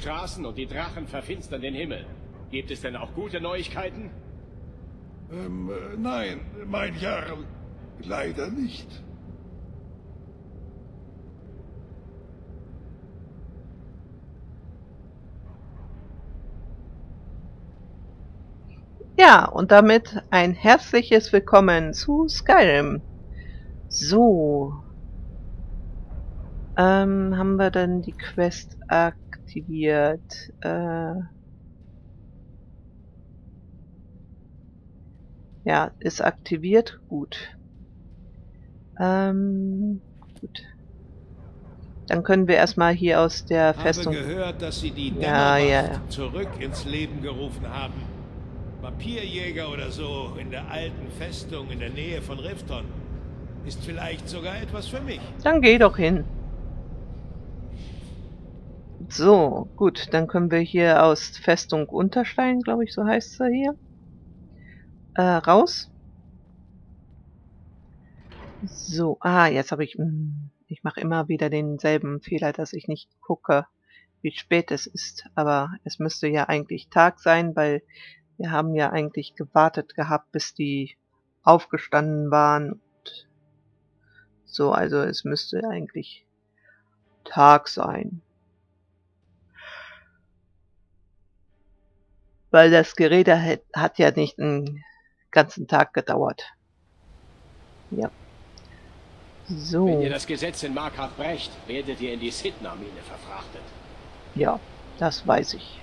Straßen und die Drachen verfinstern den Himmel. Gibt es denn auch gute Neuigkeiten? Ähm, äh, nein, mein Jarl. Leider nicht. Ja, und damit ein herzliches Willkommen zu Skyrim. So. Ähm, haben wir dann die Quest aktiviert? Äh, ja, ist aktiviert. Gut. Ähm, gut. Dann können wir erstmal hier aus der Festung... Ich habe gehört, dass Sie die Ja, ja, ja. zurück ins Leben gerufen haben. Vampirjäger oder so in der alten Festung in der Nähe von Rifton. Ist vielleicht sogar etwas für mich. Dann geh doch hin. So, gut, dann können wir hier aus Festung Unterstein, glaube ich, so heißt sie hier, äh, raus. So, ah, jetzt habe ich, hm, ich mache immer wieder denselben Fehler, dass ich nicht gucke, wie spät es ist. Aber es müsste ja eigentlich Tag sein, weil wir haben ja eigentlich gewartet gehabt, bis die aufgestanden waren. Und so, also es müsste eigentlich Tag sein. Weil das Gerät hat, ja nicht einen ganzen Tag gedauert. Ja. So. Wenn ihr das Gesetz in Markov brecht, werdet ihr in die Sidna-Mine verfrachtet. Ja, das weiß ich.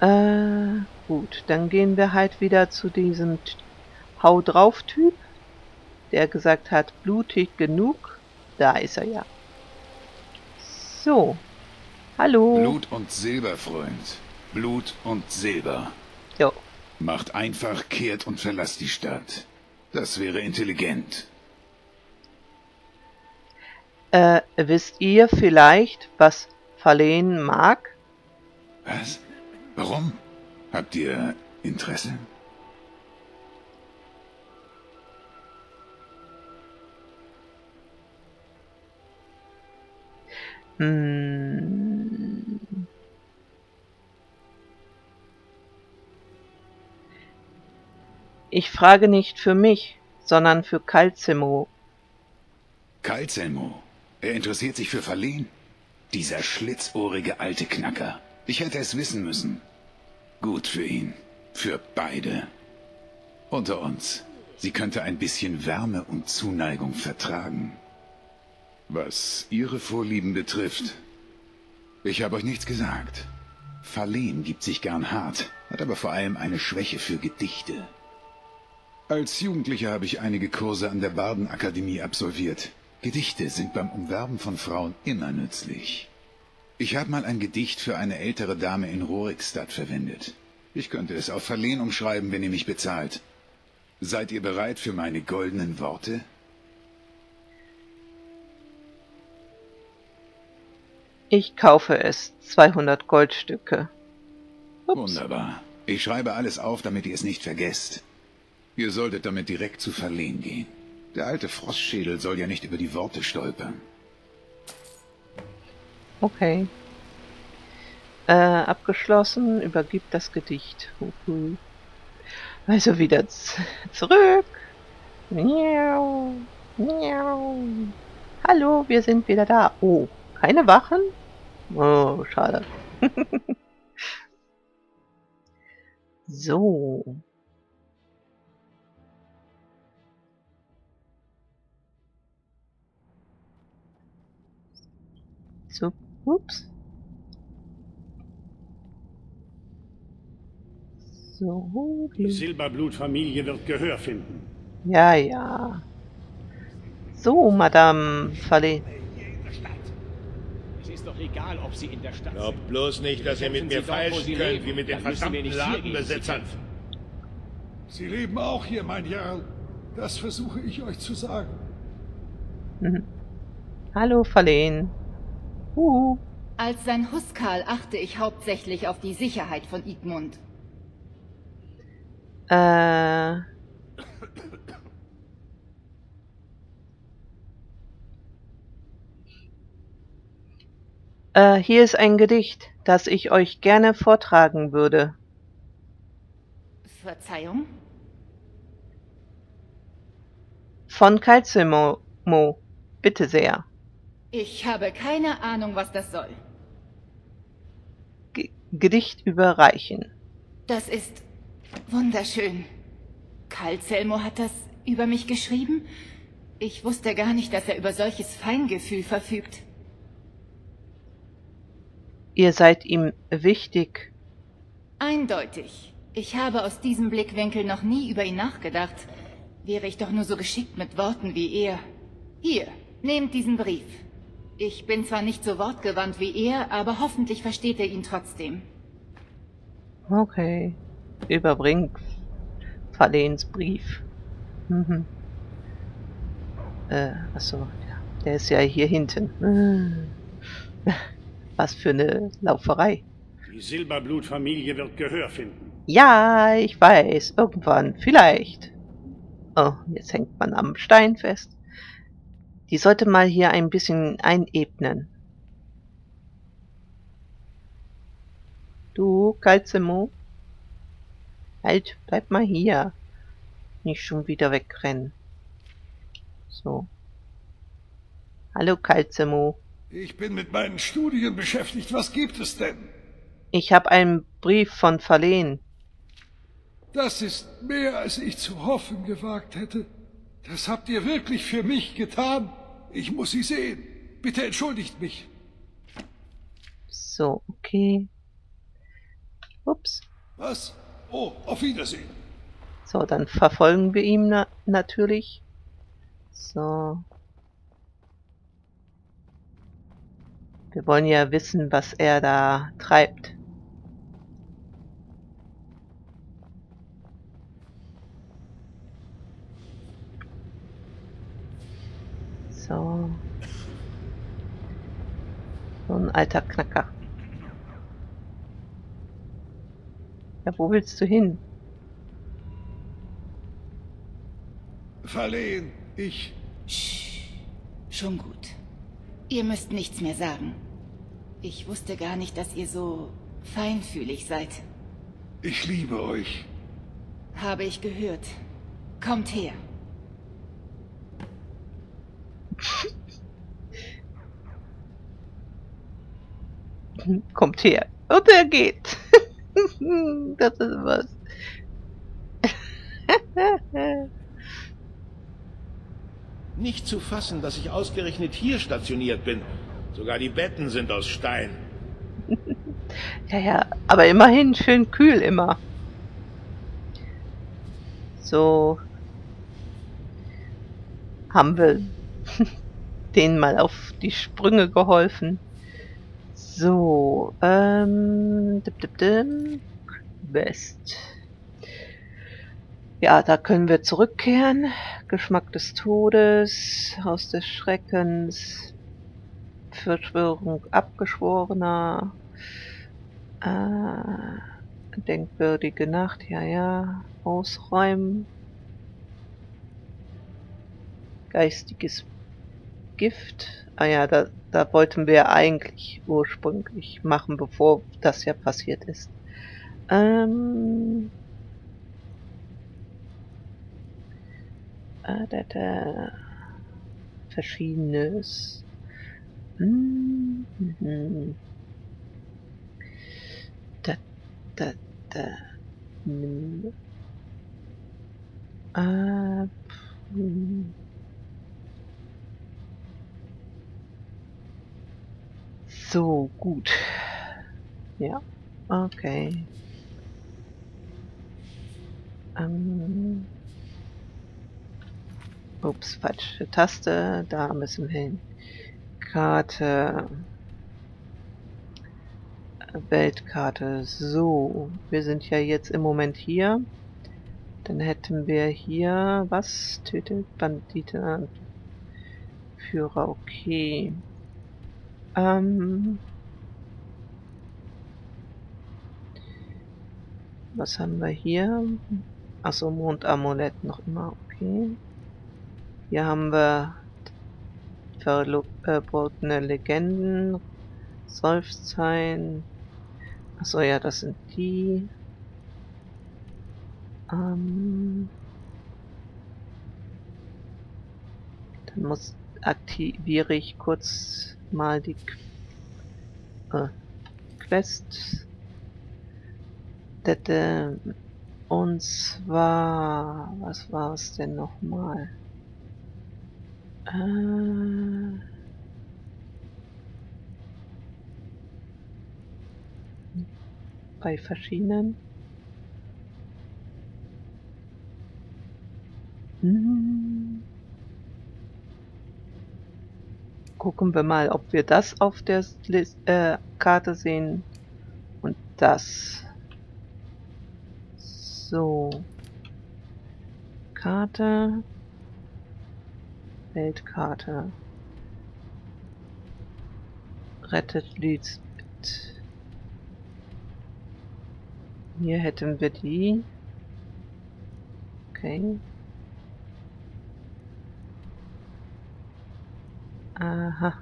Äh, gut, dann gehen wir halt wieder zu diesem Hau drauf Typ, der gesagt hat, blutig genug. Da ist er ja. So. Hallo. Blut und Silber, Freund. Blut und Silber. Jo. Macht einfach kehrt und verlasst die Stadt. Das wäre intelligent. Äh, wisst ihr vielleicht, was Verlehen mag? Was? Warum? Habt ihr Interesse? Hm. Ich frage nicht für mich, sondern für Calzimo. Kalzelmo. Er interessiert sich für Verlehen? Dieser schlitzohrige alte Knacker. Ich hätte es wissen müssen. Gut für ihn. Für beide. Unter uns. Sie könnte ein bisschen Wärme und Zuneigung vertragen. Was Ihre Vorlieben betrifft, ich habe euch nichts gesagt. Verlehen gibt sich gern hart, hat aber vor allem eine Schwäche für Gedichte. Als Jugendlicher habe ich einige Kurse an der Bardenakademie absolviert. Gedichte sind beim Umwerben von Frauen immer nützlich. Ich habe mal ein Gedicht für eine ältere Dame in Rorikstadt verwendet. Ich könnte es auf Verlehen umschreiben, wenn ihr mich bezahlt. Seid ihr bereit für meine goldenen Worte? Ich kaufe es. 200 Goldstücke. Ups. Wunderbar. Ich schreibe alles auf, damit ihr es nicht vergesst. Ihr solltet damit direkt zu Verlehen gehen. Der alte Frostschädel soll ja nicht über die Worte stolpern. Okay. Äh, abgeschlossen. Übergibt das Gedicht. Huhu. Also wieder zurück. Miau. Miau. Hallo, wir sind wieder da. Oh, keine Wachen? Oh, schade. so. So, ups. So, Die Silberblutfamilie wird Gehör finden. ja, ja. So, Madame Falle. Es ist doch egal, ob sie in der Stadt Glaubt sind. bloß nicht, dass ihr mit mir Sie könnt, wie mit den verdammten Sie Ladenbesitzern. Sie leben auch hier, mein Jarl. Das versuche ich euch zu sagen. Mhm. Hallo, Verlehen. Uh, Als sein Huskal achte ich hauptsächlich auf die Sicherheit von Igmund. äh. Äh, hier ist ein Gedicht. das ich euch gerne vortragen würde. Verzeihung? Von Calcimo, bitte sehr. Ich habe keine Ahnung, was das soll. G Gedicht überreichen. Das ist wunderschön. Calcelmo hat das über mich geschrieben? Ich wusste gar nicht, dass er über solches Feingefühl verfügt. Ihr seid ihm wichtig. Eindeutig. Ich habe aus diesem Blickwinkel noch nie über ihn nachgedacht. Wäre ich doch nur so geschickt mit Worten wie er. Hier, nehmt diesen Brief. Ich bin zwar nicht so wortgewandt wie er, aber hoffentlich versteht er ihn trotzdem. Okay. Überbringt Verlehens Brief. Mhm. Äh, achso, ja. Der ist ja hier hinten. Was für eine Lauferei. Die Silberblutfamilie wird Gehör finden. Ja, ich weiß. Irgendwann. Vielleicht. Oh, jetzt hängt man am Stein fest. Die sollte mal hier ein bisschen einebnen. Du, Calcemo. Halt, bleib mal hier. Nicht schon wieder wegrennen. So. Hallo, Calcemo. Ich bin mit meinen Studien beschäftigt. Was gibt es denn? Ich habe einen Brief von Verlehen. Das ist mehr, als ich zu hoffen gewagt hätte. Das habt ihr wirklich für mich getan. Ich muss sie sehen. Bitte entschuldigt mich. So, okay. Ups. Was? Oh, auf Wiedersehen. So, dann verfolgen wir ihn na natürlich. So. Wir wollen ja wissen, was er da treibt. So. So ein alter Knacker. Ja, wo willst du hin? Verlehen, ich. Sch schon gut. Ihr müsst nichts mehr sagen. Ich wusste gar nicht, dass ihr so feinfühlig seid. Ich liebe euch. Habe ich gehört. Kommt her. Kommt her. Und er geht. das ist was. Nicht zu fassen, dass ich ausgerechnet hier stationiert bin. Sogar die Betten sind aus Stein. ja, ja, aber immerhin schön kühl immer. So haben wir denen mal auf die Sprünge geholfen. So, ähm, dip, dip, dip, West. Ja, da können wir zurückkehren. Geschmack des Todes, Haus des Schreckens, Verschwörung Abgeschworener, äh, denkwürdige Nacht, ja, ja, ausräumen, geistiges Gift, ah ja, da, da wollten wir eigentlich ursprünglich machen, bevor das ja passiert ist. Ähm, äh, da, da, verschiedenes. Mhm. Da, da, da. Hm. Äh, hm. So, gut. Ja, okay. Ähm. Ups, falsche Taste. Da müssen wir hin. Karte. Weltkarte. So, wir sind ja jetzt im Moment hier. Dann hätten wir hier was? Tötet Banditen. Führer, okay. Ähm, was haben wir hier? Achso, Mondamulett noch immer, okay. Hier haben wir verbotene Legenden, Seufzein, Achso, ja, das sind die. Ähm, dann muss aktiviere ich kurz mal die äh, Quest. Dette, und zwar, was war es denn nochmal? Äh, bei verschiedenen. Hm. Gucken wir mal, ob wir das auf der List, äh, Karte sehen und das. So. Karte. Weltkarte. Rettet Lisbeth. Hier hätten wir die. Okay. Aha.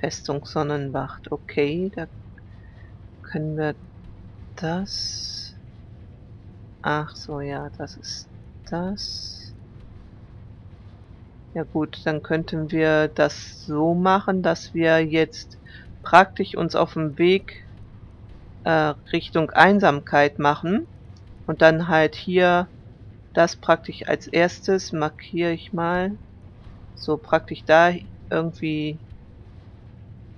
Festung Sonnenwacht. Okay, da können wir das. Ach so, ja, das ist das. Ja gut, dann könnten wir das so machen, dass wir jetzt praktisch uns auf dem Weg äh, Richtung Einsamkeit machen und dann halt hier das praktisch als erstes markiere ich mal so praktisch da irgendwie.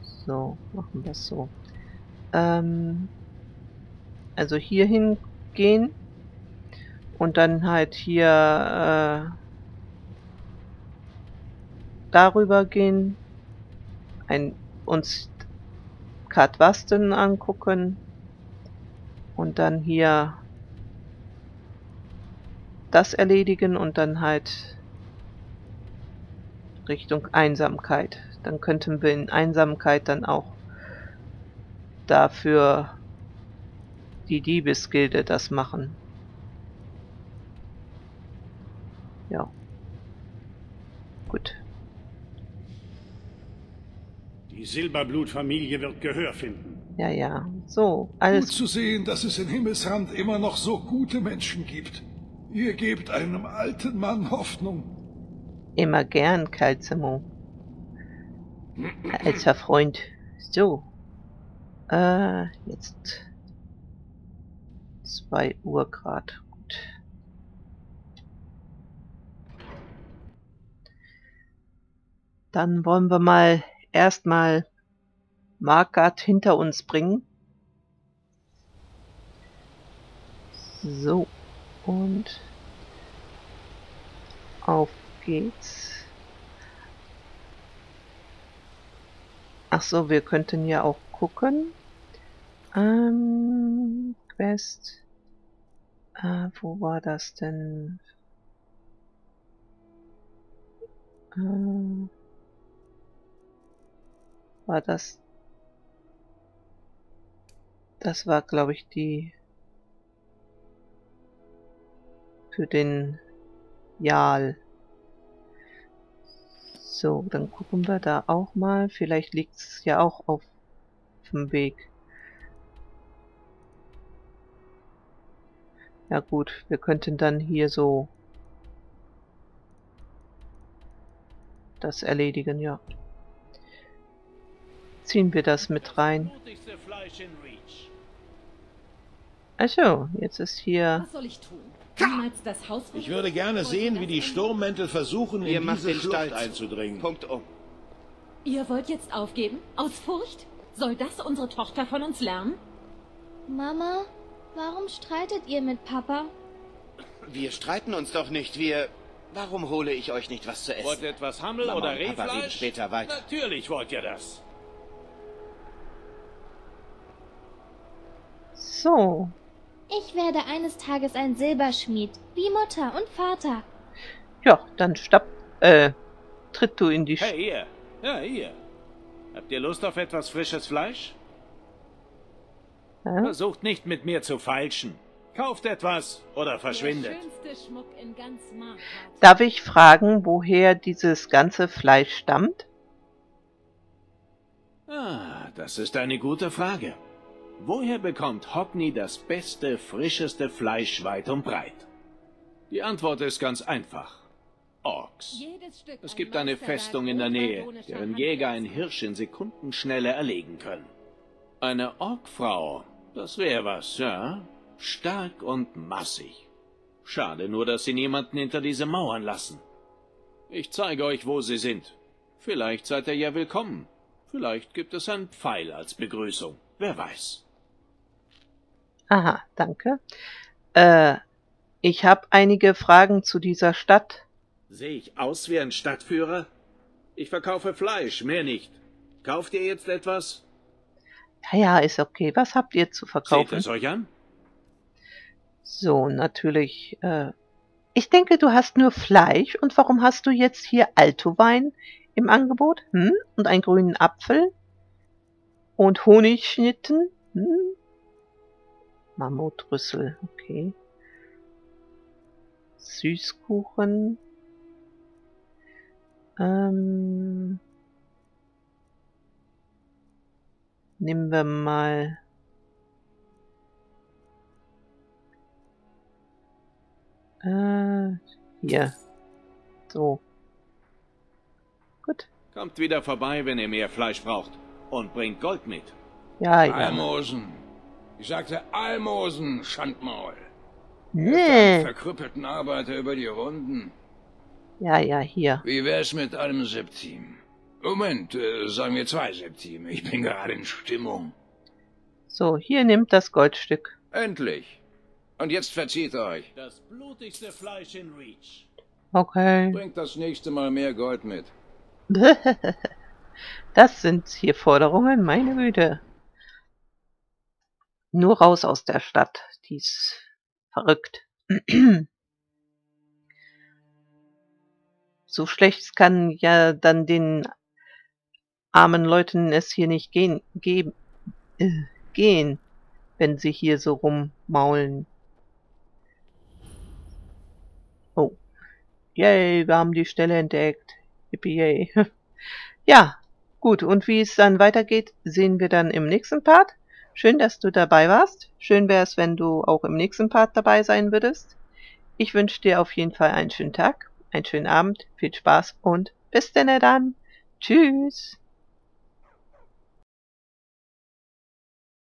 So machen wir es so. Ähm, also hier hingehen und dann halt hier äh, darüber gehen ein, uns Katwasten angucken und dann hier das erledigen und dann halt Richtung Einsamkeit. Dann könnten wir in Einsamkeit dann auch dafür die Diebesgilde das machen. Ja. Gut. Die Silberblutfamilie wird Gehör finden. Ja, ja. So, alles. Gut zu sehen, dass es in Himmelsrand immer noch so gute Menschen gibt. Ihr gebt einem alten Mann Hoffnung. Immer gern, Kalzemo. Alter Freund. So. Äh, jetzt. 2 Uhr Grad. Gut. Dann wollen wir mal erstmal Markart hinter uns bringen. So, und auf geht's. Ach so, wir könnten ja auch gucken. Ähm, Quest. Äh, wo war das denn? Äh, war das das war, glaube ich, die für den Jarl. So, dann gucken wir da auch mal. Vielleicht liegt es ja auch auf dem Weg. Ja gut, wir könnten dann hier so das erledigen, ja. Ziehen wir das mit rein. Also, jetzt ist hier... Was soll ich tun? Niemals das Haus Ich würde gerne sehen, wie die Sturmmäntel versuchen, Ihr in macht diese den Schlucht Stall zu. einzudringen. Punkt um. Ihr wollt jetzt aufgeben? Aus Furcht? Soll das unsere Tochter von uns lernen? Mama, warum streitet ihr mit Papa? Wir streiten uns doch nicht. Wir. Warum hole ich euch nicht was zu essen? Wollt ihr etwas Hammel Mama oder und Papa reden Rehfleisch? später weiter. Natürlich wollt ihr das. So, Ich werde eines Tages ein Silberschmied, wie Mutter und Vater. ja, dann stapp... Äh, tritt du in die... Sch Hey, ihr. Ja, ihr. Habt ihr Lust auf etwas frisches Fleisch? Hä? Versucht nicht mit mir zu feilschen. Kauft etwas oder verschwindet. Der schönste Schmuck in ganz. Darf ich fragen, woher dieses ganze Fleisch stammt? Ah, das ist eine gute Frage. Woher bekommt Hockney das beste, frischeste Fleisch weit und breit? Die Antwort ist ganz einfach. Orks. Es gibt eine Festung in der Nähe, deren Jäger einen Hirsch in Sekundenschnelle erlegen können. Eine Orkfrau, das wäre was, ja? Stark und massig. Schade nur, dass sie niemanden hinter diese Mauern lassen. Ich zeige euch, wo sie sind. Vielleicht seid ihr ja willkommen. Vielleicht gibt es einen Pfeil als Begrüßung. Wer weiß. Aha, danke. Äh, ich habe einige Fragen zu dieser Stadt. Sehe ich aus wie ein Stadtführer? Ich verkaufe Fleisch, mehr nicht. Kauft ihr jetzt etwas? Ja, ja, ist okay. Was habt ihr zu verkaufen? Seht es euch an? So, natürlich. Äh, ich denke, du hast nur Fleisch. Und warum hast du jetzt hier Altowein im Angebot? Hm? Und einen grünen Apfel? Und Honigschnitten? Hm? Mammutrüssel, okay. Süßkuchen. Ähm, nehmen wir mal äh, hier. So. Gut. Kommt wieder vorbei, wenn ihr mehr Fleisch braucht. Und bringt Gold mit. Ja, ja. Almosen. Ich sagte Almosen, Schandmaul. Nee. Verkrüppelten Arbeiter über die Runden. Ja, ja, hier. Wie wär's mit einem Septim? Moment, äh, sagen wir zwei Septim. Ich bin gerade in Stimmung. So, hier nimmt das Goldstück. Endlich. Und jetzt verzieht euch. Das blutigste Fleisch in Reach. Okay. Bringt das nächste Mal mehr Gold mit. das sind hier Forderungen, meine Güte. Nur raus aus der Stadt. Die ist verrückt. so schlecht kann ja dann den armen Leuten es hier nicht gehen, geben, äh, gehen, wenn sie hier so rummaulen. Oh. Yay, wir haben die Stelle entdeckt. Yippie yay. ja, gut. Und wie es dann weitergeht, sehen wir dann im nächsten Part. Schön, dass du dabei warst. Schön wäre es, wenn du auch im nächsten Part dabei sein würdest. Ich wünsche dir auf jeden Fall einen schönen Tag, einen schönen Abend, viel Spaß und bis denn dann. Tschüss.